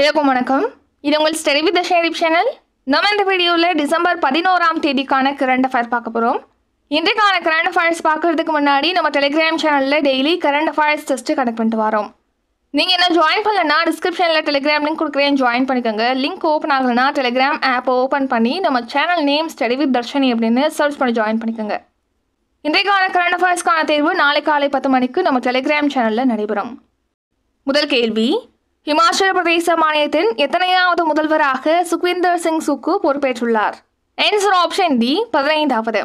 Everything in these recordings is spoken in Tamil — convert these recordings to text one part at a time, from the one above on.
எல்லாருக்கும் வணக்கம். இது உங்கள் ஸ்டடி வித் ஷேரிப் சேனல். நம்ம இந்த வீடியோவில் டிசம்பர் பதினோராம் தேதிக்கான கரண்ட் அஃபேர் பார்க்க போகிறோம் இன்றைக்கான கரண்ட் அஃபேர்ஸ் பார்க்கறதுக்கு முன்னாடி நம்ம டெலிகிராம் சேனலில் daily current affairs test connect பண்ணிட்டு வரோம். நீங்கள் என்ன ஜாயின் பண்ணலன்னா டிஸ்கிரிப்ஷனில் டெலிகிராம் லிங்க் கொடுக்குறேன். ஜாயின் பண்ணிக்கோங்க. லிங்க் ஓப்பன் ஆகலைன்னா டெலிகிராம் ஆப் ஓப்பன் பண்ணி நம்ம channel name study with Dharshini அப்படின்னு சர்ச் பண்ணி ஜாயின் பண்ணிக்கோங்க. இன்றைக்கான கரண்ட் அஃபேர்ஸ்க்கான தேர்வு நாளை காலை பத்து மணிக்கு நம்ம டெலிகிராம் சேனலில் நடைபெறும். முதல் கேள்வி ஹிமாச்சல பிரதேச மாநிலத்தின் எத்தனையாவது முதல்வராக சுக்விந்தர் சிங் சுக்கு பொறுப்பேற்றுள்ளார்? ஆன்சர் ஆப்ஷன் டி பதினைந்தாவது.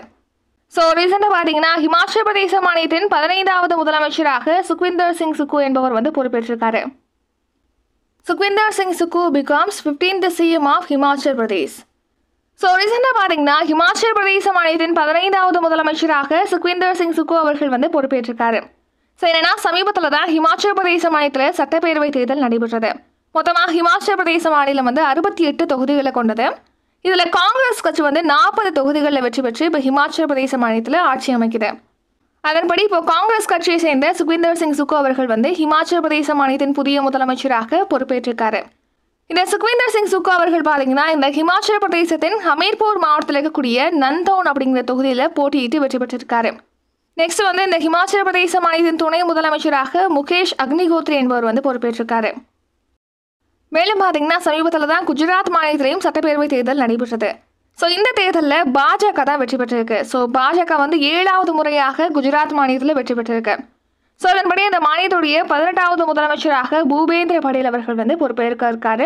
ஸோ ரீசெண்டாக பார்த்தீங்கன்னா ஹிமாச்சல பிரதேச மாநிலத்தின் பதினைந்தாவது முதலமைச்சராக சுக்விந்தர் சிங் சுக்கு என்பவர் வந்து பொறுப்பேற்றிருக்காரு. Sukhvinder Singh Sukhu becomes 15th CM of Himachal Pradesh so ரீசெண்டாக பார்த்தீங்கன்னா ஹிமாச்சல் பிரதேச மாநிலத்தின் பதினைந்தாவது முதலமைச்சராக சுக்விந்தர் சிங் சுக்கு அவர்கள் வந்து பொறுப்பேற்றிருக்காரு. ஸோ என்னன்னா சமீபத்தில் தான் ஹிமாச்சல பிரதேச மாநிலத்தில் சட்டப்பேரவை தேர்தல் நடைபெற்றது. மொத்தமாக ஹிமாச்சல பிரதேச மாநிலம் வந்து அறுபத்தி எட்டு தொகுதிகளை கொண்டது. இதில் காங்கிரஸ் கட்சி வந்து நாற்பது தொகுதிகளில் வெற்றி பெற்று இப்போ ஹிமாச்சல பிரதேச மாநிலத்தில் ஆட்சி அமைக்குது. அதன்படி இப்போ காங்கிரஸ் கட்சியை சேர்ந்த சுக்விந்தர் சிங் சுக்கு அவர்கள் வந்து ஹிமாச்சல பிரதேச மாநிலத்தின் புதிய முதலமைச்சராக பொறுப்பேற்றிருக்காரு. இந்த சுக்விந்தர் சிங் சுக்கு அவர்கள் பார்த்தீங்கன்னா இந்த ஹிமாச்சல பிரதேசத்தின் ஹமீர்பூர் மாவட்டத்தில் இருக்கக்கூடிய நந்தோன் அப்படிங்கிற தொகுதியில் போட்டியிட்டு வெற்றி பெற்றிருக்காரு. நெக்ஸ்ட் வந்து இந்த ஹிமாச்சல பிரதேச மாநிலத்தின் துணை முதலமைச்சராக முகேஷ் அக்னிஹோத்ரி என்பவர் வந்து பொறுப்பேற்றிருக்காரு. மேலும் பார்த்தீங்கன்னா சமீபத்தில் தான் குஜராத் மாநிலத்திலையும் சட்டப்பேரவை தேர்தல் நடைபெற்றது. ஸோ இந்த தேர்தலில் பாஜக தான் வெற்றி பெற்றிருக்கு. ஸோ பாஜக வந்து ஏழாவது முறையாக குஜராத் மாநிலத்தில் வெற்றி பெற்றிருக்கு. ஸோ அதன்படி இந்த மாநிலத்துடைய பதினெட்டாவது முதலமைச்சராக பூபேந்திர படேல் அவர்கள் வந்து பொறுப்பேற்க இருக்காரு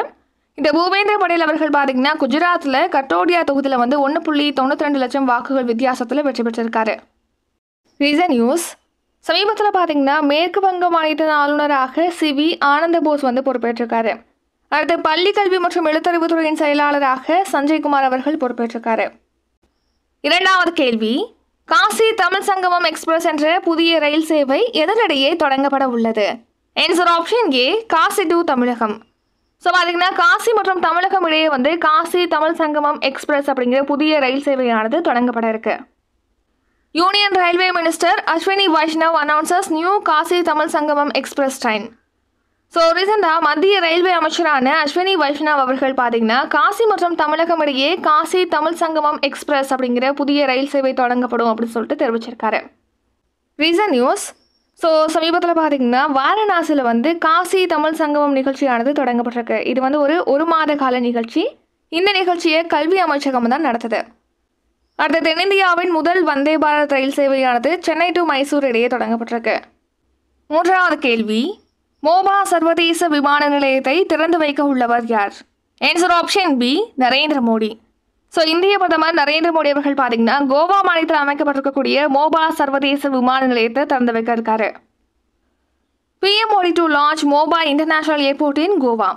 இந்த பூபேந்திர படேல் அவர்கள் பார்த்தீங்கன்னா குஜராத்தில் கட்டோடியா தொகுதியில் வந்து ஒன்று புள்ளி தொண்ணூற்றி ரெண்டு லட்சம் வாக்குகள் வித்தியாசத்தில் வெற்றி பெற்றிருக்காரு. Reason news. சமீபத்தில் பார்த்தீங்கன்னா மேற்கு வங்க மாநிலத்தின் ஆளுநராக சி. வி. ஆனந்த போஸ் வந்து பொறுப்பேற்றிருக்காரு. அடுத்து பள்ளி கல்வி மற்றும் எழுத்தறிவுத்துறையின் செயலாளராக சஞ்சய்குமார் அவர்கள் பொறுப்பேற்றிருக்காரு. இரண்டாவது கேள்வி காசி தமிழ் சங்கமம் எக்ஸ்பிரஸ் என்ற புதிய ரயில் சேவை எதனிடையே தொடங்கப்பட உள்ளது? Answer option A Kashi to Tamilagam. So பார்த்தீங்கன்னா காசி மற்றும் தமிழகம் இடையே வந்து காசி தமிழ் சங்கமம் எக்ஸ்பிரஸ் அப்படிங்கிற புதிய ரயில் சேவையானது தொடங்கப்பட இருக்குது union railway minister Ashwini Vaishnaw announces new Kashi Tamil Sangamam express train so ரீசெண்டாக மத்திய ரயில்வே அமைச்சரான அஸ்வினி வைஷ்ணவ் அவர்கள் பார்த்தீங்கன்னா காசி மற்றும் தமிழகம் இடையே காசி தமிழ் சங்கமம் எக்ஸ்பிரஸ் அப்படிங்கிற புதிய ரயில் சேவை தொடங்கப்படும் அப்படின்னு சொல்லிட்டு தெரிவிச்சிருக்காரு. ரீசன் நியூஸ் ஸோ சமீபத்தில் பார்த்தீங்கன்னா வாரணாசியில் வந்து காசி தமிழ் சங்கமம் நிகழ்ச்சியானது தொடங்கப்பட்டிருக்கு. இது வந்து ஒரு ஒரு மாத கால நிகழ்ச்சி. இந்த நிகழ்ச்சியை கல்வி அமைச்சகம் தான் நடத்துது. அடுத்த தென்னிந்தியாவின் முதல் வந்தே பாரத் ரயில் சேவையானது சென்னை டு மைசூர் இடையே தொடங்கப்பட்டிருக்கு. மூன்றாவது கேள்வி மோபா சர்வதேச விமான நிலையத்தை திறந்து வைக்க உள்ளவர் யார்? Answer option B Narendra Modi. So இந்திய பிரதமர் நரேந்திர மோடி அவர்கள் பார்த்தீங்கன்னா கோவா மாநிலத்தில் அமைக்கப்பட்டிருக்கக்கூடிய மோபா சர்வதேச விமான நிலையத்தை திறந்து வைக்க இருக்காரு. PM Modi to launch Mopa international airport in Goa.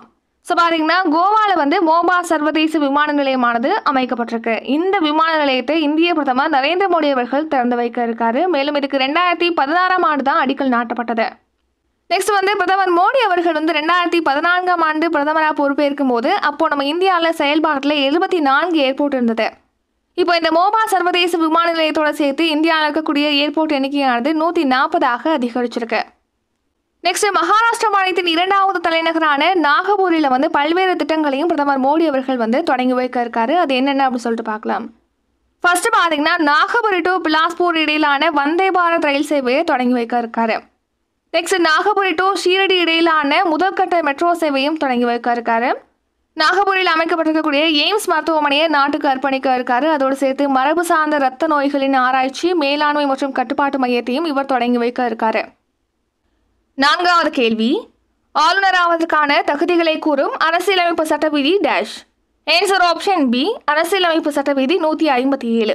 So பார்த்தீங்கன்னா கோவாவில் வந்து மோபா சர்வதேச விமான நிலையமானது அமைக்கப்பட்டிருக்கு. இந்த விமான நிலையத்தை இந்திய பிரதமர் நரேந்திர மோடி அவர்கள் திறந்து வைக்க இருக்காரு. மேலும் இதுக்கு ரெண்டாயிரத்தி பதினாறாம் ஆண்டு தான் அடிக்கல் நாட்டப்பட்டது. நெக்ஸ்ட் வந்து பிரதமர் மோடி அவர்கள் வந்து ரெண்டாயிரத்தி பதினான்காம் ஆண்டு பிரதமராக பொறுப்பேற்கும் போது அப்போ நம்ம இந்தியாவில் செயல்பாட்டில் எழுபத்தி நான்கு ஏர்போர்ட் இருந்தது. இப்போ இந்த மோபா சர்வதேச விமான நிலையத்தோட சேர்த்து இந்தியாவில் இருக்கக்கூடிய ஏர்போர்ட் எண்ணிக்கையானது நூற்றி நாற்பதாக அதிகரிச்சிருக்கு. நெக்ஸ்ட் மகாராஷ்டிரா மாநிலத்தின் இரண்டாவது தலைநகரான நாகபூரில் வந்து பல்வேறு திட்டங்களையும் பிரதமர் மோடி அவர்கள் வந்து தொடங்கி வைக்க இருக்காரு. அது என்னென்ன அப்படின்னு சொல்லிட்டு பார்க்கலாம். ஃபர்ஸ்ட் பார்த்தீங்கன்னா நாகபுரி டு பிலாஸ்பூர் இடையிலான வந்தே பாரத் ரயில் சேவையை தொடங்கி வைக்க இருக்காரு. நெக்ஸ்ட் நாகபுரி டு ஷீரடி இடையிலான முதற்கட்ட மெட்ரோ சேவையும் தொடங்கி வைக்க இருக்காரு. நாகபூரில் அமைக்கப்பட்டிருக்கக்கூடிய எய்ம்ஸ் மருத்துவமனையை நாட்டுக்கு அர்ப்பணிக்க இருக்காரு. அதோடு சேர்த்து மரபு சார்ந்த இரத்த நோய்களின் ஆராய்ச்சி மேலாண்மை மற்றும் கட்டுப்பாட்டு மையத்தையும் இவர் தொடங்கி வைக்க இருக்காரு. நான்காவது கேள்வி. ஆளுநராவதற்கான தகுதிகளை கூறும் அரசியலமைப்பு சட்டவிதி டேஷ் ஏன்சர் ஆப்ஷன் பி அரசியலமைப்பு சட்டவிதி நூற்றி ஐம்பத்தி ஏழு.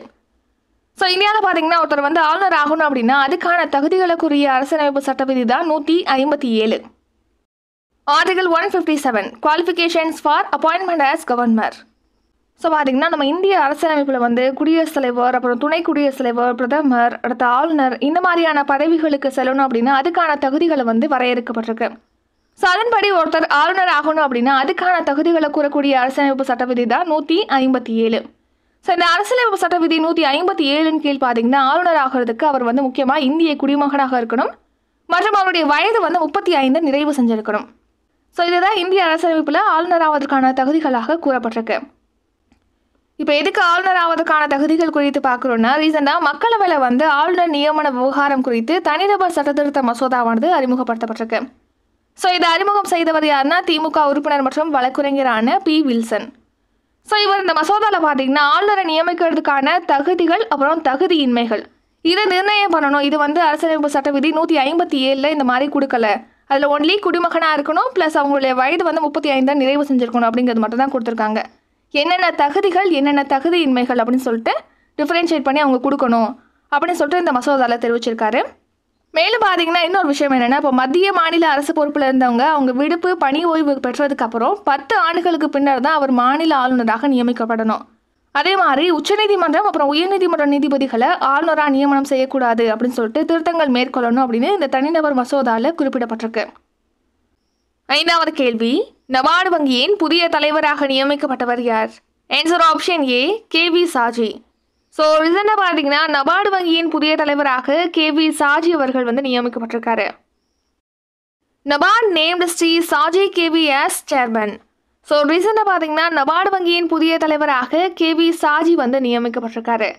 ஸோ இந்தியாவில் பார்த்தீங்கன்னா ஒருத்தர் வந்து ஆளுநர் ஆகணும் அப்படின்னா அதுக்கான தகுதிகளுக்குரிய அரசியலமைப்பு சட்டவிதி தான் நூற்றி ஐம்பத்தி ஏழு. Article one fifty seven qualifications for appointment as governor so பார்த்தீங்கன்னா நம்ம இந்திய அரசியலமைப்பில் வந்து குடியரசுத் தலைவர் அப்புறம் துணை குடியரசுத் தலைவர் பிரதமர் அடுத்த ஆளுநர் இந்த மாதிரியான பதவிகளுக்கு செல்லணும் அப்படின்னா அதுக்கான தகுதிகளை வந்து வரையறுக்கப்பட்டிருக்கு. ஸோ அதன்படி ஒருத்தர் ஆளுநர் ஆகணும் அப்படின்னா அதுக்கான தகுதிகளை கூறக்கூடிய அரசியலமைப்பு சட்ட விதி தான் நூற்றி ஐம்பத்தி ஏழு ஸோ இந்த அரசியலமைப்பு சட்ட விதி நூற்றி ஐம்பத்தி ஏழுன் கீழ் பார்த்தீங்கன்னா ஆளுநர் ஆகிறதுக்கு அவர் வந்து முக்கியமாக இந்திய குடிமகனாக இருக்கணும். மற்றும் அவருடைய வயது வந்து முப்பத்தி ஐந்து நிறைவு செஞ்சிருக்கணும். ஸோ இதுதான் இந்திய அரசியலமைப்பில் ஆளுநர் ஆவதற்கான தகுதிகளாக கூறப்பட்டிருக்கு. இப்போ எதுக்கு ஆளுநர் ஆவதற்கான தகுதிகள் குறித்து பார்க்குறோன்னா ரீசெண்டாக மக்களவையில் வந்து ஆளுநர் நியமன விவகாரம் குறித்து தனிநபர் சட்டத்திருத்த மசோதாவானது அறிமுகப்படுத்தப்பட்டிருக்கு. ஸோ இதை அறிமுகம் செய்தவர் யாருன்னா திமுக உறுப்பினர் மற்றும் வழக்குரைஞரான பி வில்சன் ஸோ இவர் இந்த மசோதாவில் பார்த்தீங்கன்னா ஆளுநரை நியமிக்கிறதுக்கான தகுதிகள் அப்புறம் தகுதியின்மைகள். இதை நிர்ணயம் பண்ணணும். இது வந்து அரசியலமைப்பு சட்ட விதி நூற்றி ஐம்பத்தி ஏழில் இந்த மாதிரி கொடுக்கல. அதில் ஒன்லி குடிமகனாக இருக்கணும் ப்ளஸ் அவங்களுடைய வயது வந்து முப்பத்தி ஐந்தாக நிறைவு செஞ்சுருக்கணும் அப்படிங்கிறது மட்டும் தான் கொடுத்துருக்காங்க. என்னென்ன தகுதிகள் என்னென்ன தகுதியின்மைகள் அப்படின்னு சொல்லிட்டு டிஃப்ரென்ஷியேட் பண்ணி அவங்க கொடுக்கணும் அப்படின்னு சொல்லிட்டு இந்த மசோதாவில் தெரிவிச்சிருக்காரு. மேலும் பார்த்தீங்கன்னா இன்னொரு விஷயம் என்னென்னா இப்போ மத்திய மாநில அரசு பொறுப்பில் இருந்தவங்க அவங்க விடுப்பு பணி ஓய்வு பெற்றதுக்கப்புறம் பத்து ஆண்டுகளுக்கு பின்னர் தான் அவர் மாநில ஆளுநராக நியமிக்கப்படணும். அதே மாதிரி உச்சநீதிமன்றம் அப்புறம் உயர்நீதிமன்ற நீதிபதிகளை ஆளுநராக நியமனம் செய்யக்கூடாது அப்படின்னு சொல்லிட்டு திருத்தங்கள் மேற்கொள்ளணும் அப்படின்னு இந்த தனிநபர் மசோதாவில் குறிப்பிடப்பட்டிருக்கு. ஐந்தாவது கேள்வி நபார்டு வங்கியின் புதிய தலைவராக நியமிக்கப்பட்டவர் யார்? Answer option A K V Saji so ரீசெண்டாக பார்த்தீங்கன்னா நபார்டு வங்கியின் புதிய தலைவராக கே வி சாஜி அவர்கள் வந்து நியமிக்கப்பட்டிருக்காரு. NABARD named Shri Saji K V as chairman so ரீசெண்டாக பார்த்தீங்கன்னா நபார்டு வங்கியின் புதிய தலைவராக கே வி சாஜி வந்து நியமிக்கப்பட்டிருக்காரு.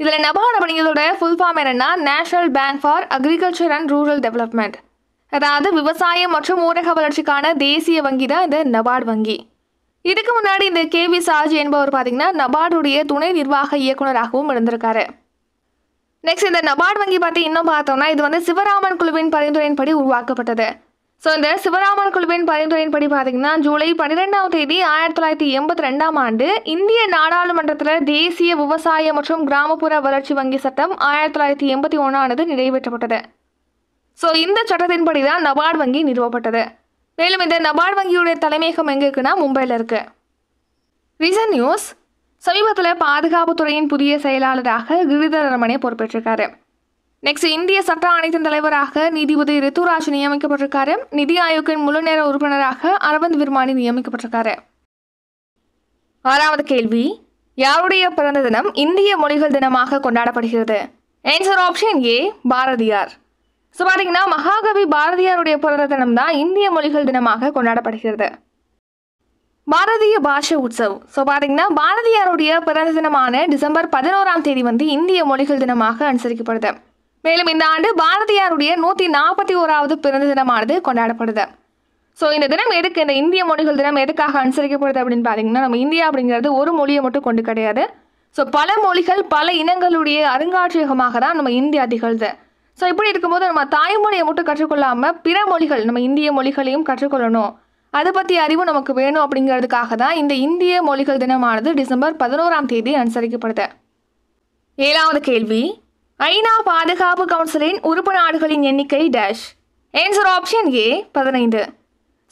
இதில் நபார்டு அப்படிங்கிறதோட ஃபுல் ஃபார்ம் என்னென்னா national bank for agriculture and rural development அதாவது விவசாயம் மற்றும் ஊரக வளர்ச்சிக்கான தேசிய வங்கி தான் இந்த நபார்டு வங்கி. இதுக்கு முன்னாடி இந்த கே வி சாஜ் என்பவர் பார்த்தீங்கன்னா நபார்டுடைய துணை நிர்வாக இயக்குனராகவும் இருந்திருக்காரு. நெக்ஸ்ட் இந்த நபார்டு வங்கி பற்றி இன்னும் பார்த்தோம்னா இது வந்து சிவராமன் குழுவின் பரிந்துரையின்படி உருவாக்கப்பட்டது. ஸோ இந்த சிவராமன் குழுவின் பரிந்துரையின்படி பார்த்தீங்கன்னா ஜூலை பன்னிரெண்டாம் தேதி ஆயிரத்தி தொள்ளாயிரத்தி எண்பத்தி ரெண்டாம் ஆண்டு இந்திய நாடாளுமன்றத்தில் தேசிய விவசாய மற்றும் கிராமப்புற வளர்ச்சி வங்கி சட்டம் ஆயிரத்தி தொள்ளாயிரத்தி எண்பத்தி ஒன்றானது நிறைவேற்றப்பட்டது. ஸோ இந்த சட்டத்தின்படி தான் நபார்டு வங்கி நிறுவப்பட்டது. மேலும் இந்த நபார்டு வங்கியுடைய தலைமையகம் எங்கே இருக்குன்னா மும்பையில் இருக்கு. ரீசன்ட் நியூஸ் சமீபத்தில் பாதுகாப்புத்துறையின் புதிய செயலாளராக கிரிதர் ரமணே பொறுப்பேற்றிருக்காரு. நெக்ஸ்ட் இந்திய சட்ட ஆணையத்தின் தலைவராக நீதிபதி ரித்துராஜ் நியமிக்கப்பட்டிருக்காரு. நிதி ஆயோக்கின் முழு நேர உறுப்பினராக அரவிந்த் விர்மானி நியமிக்கப்பட்டிருக்காரு. ஆறாவது கேள்வி யாருடைய பிறந்த தினம் இந்திய மொழிகள் தினமாக கொண்டாடப்படுகிறது? Answer option A Bharathiyar. So பார்த்தீங்கன்னா மகாகவி பாரதியாருடைய பிறந்த தினம் தான் இந்திய மொழிகள் தினமாக கொண்டாடப்படுகிறது. பாரதிய பாஷை உற்சவ். ஸோ பார்த்தீங்கன்னா பாரதியாருடைய பிறந்த தினமான டிசம்பர் பதினோராம் தேதி வந்து இந்திய மொழிகள் தினமாக அனுசரிக்கப்படுது. மேலும் இந்த ஆண்டு பாரதியாருடைய நூற்றி நாற்பத்தி ஓராவது பிறந்த தினமானது கொண்டாடப்படுது. ஸோ இந்த தினம் எதுக்கு இந்த இந்திய மொழிகள் தினம் எதுக்காக அனுசரிக்கப்படுது அப்படின்னு பார்த்தீங்கன்னா நம்ம இந்தியா அப்படிங்கிறது ஒரு மொழியை மட்டும் கொண்டு கிடையாது. ஸோ பல மொழிகள் பல இனங்களுடைய அருங்காட்சியகமாக தான் நம்ம இந்தியா திகழ்து ஸோ இப்படி இருக்கும்போது நம்ம தாய்மொழியை மட்டும் கற்றுக்கொள்ளாமல் பிற மொழிகள் நம்ம இந்திய மொழிகளையும் கற்றுக்கொள்ளணும். அதை பற்றி அறிவு நமக்கு வேணும் அப்படிங்கிறதுக்காக தான் இந்த இந்திய மொழிகள் தினமானது டிசம்பர் பதினோராம் தேதி அனுசரிக்கப்படுது. ஏழாவது கேள்வி. ஐநா பாதுகாப்பு கவுன்சிலின் உறுப்பு நாடுகளின் எண்ணிக்கை டேஷ் ஆன்சர் ஆப்ஷன் ஏ பதினைந்து.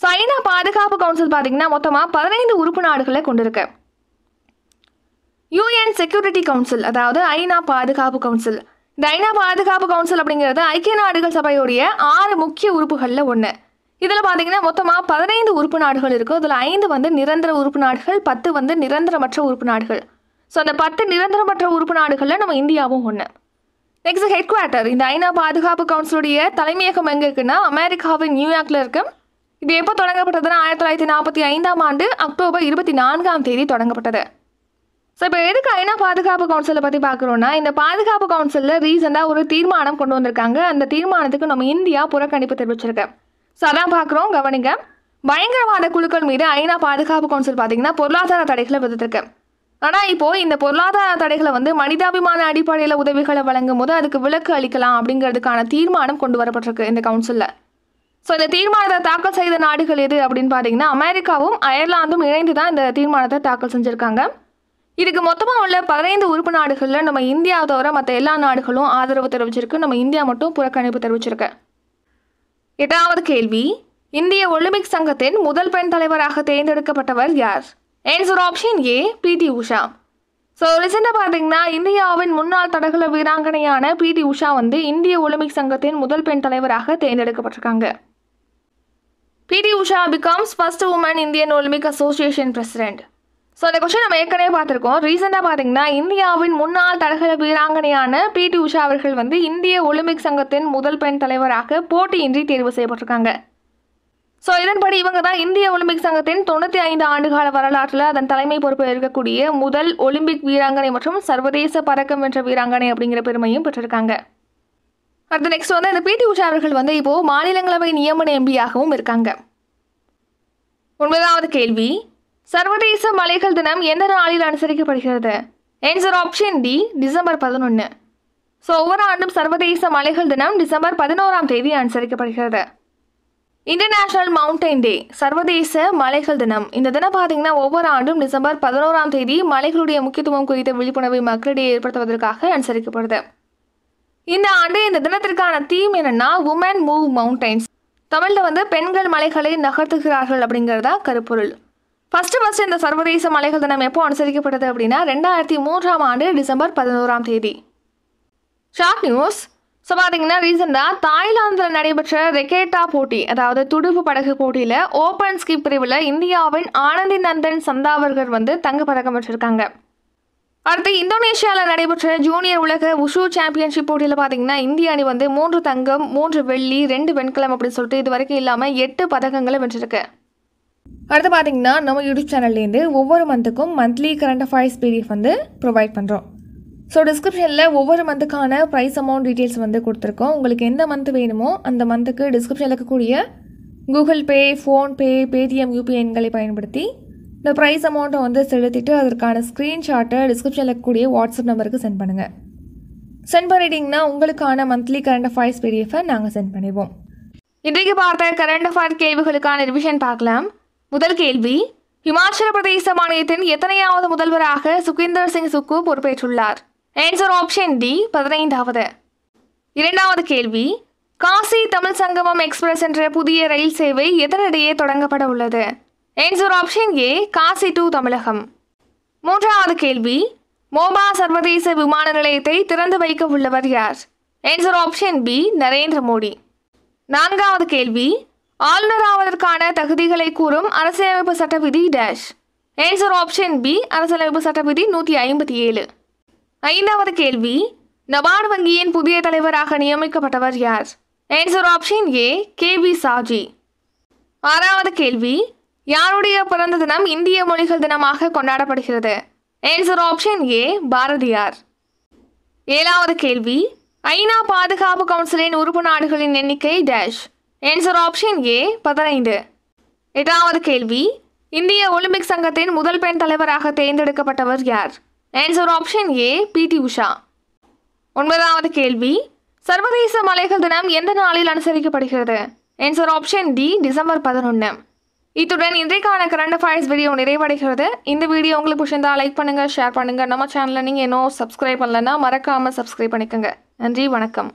ஸோ ஐநா பாதுகாப்பு கவுன்சில் பார்த்தீங்கன்னா மொத்தமாக பதினைந்து உறுப்பு நாடுகளை கொண்டிருக்கு. யூஎன் செக்யூரிட்டி கவுன்சில் அதாவது ஐநா பாதுகாப்பு கவுன்சில். இந்த ஐநா பாதுகாப்பு கவுன்சில் அப்படிங்கிறது ஐக்கிய நாடுகள் சபையுடைய ஆறு முக்கிய உறுப்புகளில் ஒன்று இதில் பார்த்தீங்கன்னா மொத்தமாக பதினைந்து உறுப்பு நாடுகள் இருக்கும் இதில் ஐந்து வந்து நிரந்தர உறுப்பு நாடுகள் பத்து வந்து நிரந்தரமற்ற உறுப்பு நாடுகள். ஸோ அந்த பத்து நிரந்தரமற்ற உறுப்பு நாடுகளில் நம்ம இந்தியாவும் ஒன்று நெக்ஸ்ட் ஹெட் குவார்ட்டர் இந்த ஐநா பாதுகாப்பு கவுன்சிலுடைய தலைமையகம் எங்கே இருக்குன்னா அமெரிக்காவின் நியூயார்க்கில் இருக்கு. இது எப்போ தொடங்கப்பட்டதுன்னா ஆயிரத்தி தொள்ளாயிரத்தி நாற்பத்தி ஐந்தாம் ஆண்டு அக்டோபர் இருபத்தி நான்காம் தேதி தொடங்கப்பட்டது. ஸோ இப்போ எதுக்கு ஐநா பாதுகாப்பு கவுன்சிலை பற்றி பார்க்குறோன்னா இந்த பாதுகாப்பு கவுன்சிலில் ரீசெண்டாக ஒரு தீர்மானம் கொண்டு வந்திருக்காங்க. அந்த தீர்மானத்துக்கு நம்ம இந்தியா புறக்கணிப்பு தெரிவிச்சிருக்கு. ஸோ அதான் பார்க்குறோம். கவனிங்க. பயங்கரவாத குழுக்கள் மீது ஐநா பாதுகாப்பு கவுன்சில் பார்த்தீங்கன்னா பொருளாதார தடைகளை விதித்திருக்கு. ஆனால் இப்போது இந்த பொருளாதார தடைகளை வந்து மனிதாபிமான அடிப்படையில் உதவிகளை வழங்கும் போது அதுக்கு விலக்கு அளிக்கலாம் அப்படிங்கிறதுக்கான தீர்மானம் கொண்டு வரப்பட்டிருக்கு இந்த கவுன்சிலில் ஸோ இந்த தீர்மானத்தை தாக்கல் செய்த நாடுகள் எது அப்படின்னு பார்த்தீங்கன்னா அமெரிக்காவும் அயர்லாந்தும் இணைந்து தான் இந்த தீர்மானத்தை தாக்கல் செஞ்சுருக்காங்க. இதுக்கு மொத்தமாக உள்ள பதினைந்து உறுப்பு நாடுகளில் நம்ம இந்தியாவை தவிர மற்ற எல்லா நாடுகளும் ஆதரவு தெரிவிச்சிருக்கு. நம்ம இந்தியா மட்டும் புறக்கணிப்பு தெரிவிச்சிருக்கு. எட்டாவது கேள்வி. இந்திய ஒலிம்பிக் சங்கத்தின் முதல் பெண் தலைவராக தேர்ந்தெடுக்கப்பட்டவர் யார்? ஆன்சர் ஆப்ஷன் ஏ பிடி உஷா. ஸோ ரிசெண்டாக பார்த்தீங்கன்னா இந்தியாவின் முன்னாள் தடகள வீராங்கனையான பிடி உஷா வந்து இந்திய ஒலிம்பிக் சங்கத்தின் முதல் பெண் தலைவராக தேர்ந்தெடுக்கப்பட்டிருக்காங்க. P T Usha becomes first woman Indian Olympic association president so அந்த கொஸ்டின் நம்ம ஏற்கனவே பார்த்துருக்கோம். ரீசெண்டாக பார்த்தீங்கன்னா இந்தியாவின் முன்னாள் தடகள வீராங்கனையான பிடி உஷா அவர்கள் வந்து இந்திய ஒலிம்பிக் சங்கத்தின் முதல் பெண் தலைவராக போட்டியின்றி தேர்வு செய்யப்பட்டிருக்காங்க. ஸோ இதன்படி இவங்க தான் இந்திய ஒலிம்பிக் சங்கத்தின் தொண்ணூற்றி ஐந்து ஆண்டுகால வரலாற்றில் அதன் தலைமை பொறுப்பில் இருக்கக்கூடிய முதல் ஒலிம்பிக் வீராங்கனை மற்றும் சர்வதேச பதக்கம் வென்ற வீராங்கனை அப்படிங்கிற பெருமையும் பெற்றிருக்காங்க. அடுத்து நெக்ஸ்ட் வந்து இந்த பிடி உஷா அவர்கள் வந்து இப்போது மாநிலங்களவை நியமன எம்பியாகவும் இருக்காங்க. ஒன்பதாவது கேள்வி. சர்வதேச மலைகள் தினம் எந்த நாளில் அனுசரிக்கப்படுகிறது? ஆன்சர் ஆப்ஷன் டி டிசம்பர் பதினொன்று ஸோ ஒவ்வொரு ஆண்டும் சர்வதேச மலைகள் தினம் டிசம்பர் பதினோராம் தேதி அனுசரிக்கப்படுகிறது. இன்டர்நேஷ்னல் மவுண்டைன் டே சர்வதேச மலைகள் தினம். இந்த தினம் பார்த்தீங்கன்னா ஒவ்வொரு ஆண்டும் டிசம்பர் பதினோராம் தேதி மலைகளுடைய முக்கியத்துவம் குறித்த விழிப்புணர்வை மக்களிடையே ஏற்படுத்துவதற்காக அனுசரிக்கப்படுது. இந்த ஆண்டு இந்த தினத்திற்கான தீம் என்னன்னா உமன் மூவ் மவுண்டைன்ஸ் தமிழில் வந்து பெண்கள் மலைகளை நகர்த்துகிறார்கள் அப்படிங்கிறதா கருப்பொருள். ஃபர்ஸ்ட் ஃபர்ஸ்ட் இந்த சர்வதேச மலைகள் தினம் எப்போ அனுசரிக்கப்பட்டது அப்படின்னா ரெண்டாயிரத்தி மூன்றாம் ஆண்டு டிசம்பர் பதினோராம் தேதி. ஷார்ட் நியூஸ் ஸோ பார்த்தீங்கன்னா ரீசெண்டாக தாய்லாந்தில் நடைபெற்ற ரெக்கேட்டா போட்டி அதாவது துடுப்பு படகு போட்டியில் ஓப்பன் ஸ்கிப் பிரிவில் இந்தியாவின் ஆனந்தி நந்தன் சந்தாவர்கள் வந்து தங்கப்பதக்கம் வச்சுருக்காங்க அடுத்து இந்தோனேஷியாவில் நடைபெற்ற ஜூனியர் உலக உஷு சாம்பியன்ஷிப் போட்டியில் பார்த்தீங்கன்னா இந்திய அணி வந்து மூன்று தங்கம் மூன்று வெள்ளி ரெண்டு வெண்கலம் அப்படின்னு சொல்லிட்டு இது வரைக்கும் இல்லாமல் எட்டு பதக்கங்களை வென்றிருக்கு. அடுத்து பார்த்தீங்கன்னா நம்ம யூடியூப் சேனல்லேருந்து ஒவ்வொரு மந்த்துக்கும் மந்த்லி கரண்ட் அஃபேர்ஸ் பிடிஎஃப் வந்து ப்ரொவைட் பண்ணுறோம் ஸோ டிஸ்கிரிப்ஷனில் ஒவ்வொரு மந்த்துக்கான ப்ரைஸ் அமௌண்ட் டீட்டெயில்ஸ் வந்து கொடுத்துருக்கோம். உங்களுக்கு எந்த மந்த் வேணுமோ அந்த மந்த்துக்கு டிஸ்கிரிப்ஷனில் இருக்கக்கூடிய Google Pay PhonePe Paytm UPI எண்களை பயன்படுத்தி இந்த ப்ரைஸ் அமௌண்ட்டை வந்து செலுத்திட்டு அதற்கான ஸ்க்ரீன்ஷாட்டை டிஸ்கிரிப்ஷனில் இருக்கக்கூடிய வாட்ஸ்அப் நம்பருக்கு சென்ட் பண்ணுங்கள் சென்ட் பண்ணிட்டீங்கன்னா உங்களுக்கான மந்த்லி கரண்ட் அஃபேர்ஸ் பிடிஎஃபை நாங்கள் சென்ட் பண்ணிடுவோம். இன்றைக்கு பார்த்த கரண்ட் அஃபேர் கேள்விகளுக்கான ரிவிஷன் பார்க்கலாம். முதல் கேள்வி இமாச்சல பிரதேச மாநிலத்தின் எத்தனையாவது முதல்வராக சுகேந்தர் சிங் சுக்கு பொறுப்பேற்றுள்ளார்? ஆன்சர் ஆப்ஷன் டி பதினைந்தாவது. இரண்டாவது கேள்வி காசி தமிழ் சங்கமம் எக்ஸ்பிரஸ் என்ற புதிய ரயில் சேவை எதனிடையே தொடங்கப்பட உள்ளது? Answer option A Kashi to Tamilagam. மூன்றாவது கேள்வி மோபா சர்வதேச விமான நிலையத்தை திறந்து வைக்க உள்ளவர் யார்? Answer option B Narendra Modi. நான்காவது கேள்வி ஆளுநர் ஆவதற்கான தகுதிகளை கூறும் அரசியலமைப்பு சட்ட விதி டேஷ் ஏன்சர் ஆப்ஷன் பி அரசியலமைப்பு சட்ட விதி நூற்றி ஐம்பத்தி ஏழு. ஐந்தாவது கேள்வி நபார்டு வங்கியின் புதிய தலைவராக நியமிக்கப்பட்டவர் யார்? Answer option A K V Saji. ஆறாவது கேள்வி யாருடைய பிறந்த தினம் இந்திய மொழிகள் தினமாக கொண்டாடப்படுகிறது? Answer option A Bharathiyar. ஏழாவது கேள்வி ஐநா பாதுகாப்பு கவுன்சிலின் உறுப்பு நாடுகளின் எண்ணிக்கை டேஷ். ஆன்சர் ஆப்ஷன் ஏ பதினைந்து. எட்டாவது கேள்வி. இந்திய ஒலிம்பிக் சங்கத்தின் முதல் பெண் தலைவராக தேர்ந்தெடுக்கப்பட்டவர் யார்? ஆன்சர் ஆப்ஷன் ஏ பிடி உஷா. ஒன்பதாவது கேள்வி. சர்வதேச மலைகள் தினம் எந்த நாளில் அனுசரிக்கப்படுகிறது? ஆன்சர் ஆப்ஷன் டி டிசம்பர் பதினொன்று இத்துடன் இன்றைக்கான கரண்ட் அஃபேர்ஸ் வீடியோ நிறைவடைகிறது. இந்த வீடியோ உங்களுக்கு பிடிச்சிருந்தா லைக் பண்ணுங்கள் ஷேர் பண்ணுங்கள் நம்ம சேனலில் நீங்கள் இன்னும் சப்ஸ்கிரைப் பண்ணலன்னா மறக்காமல் சப்ஸ்கிரைப் பண்ணிக்கோங்க. நன்றி வணக்கம்.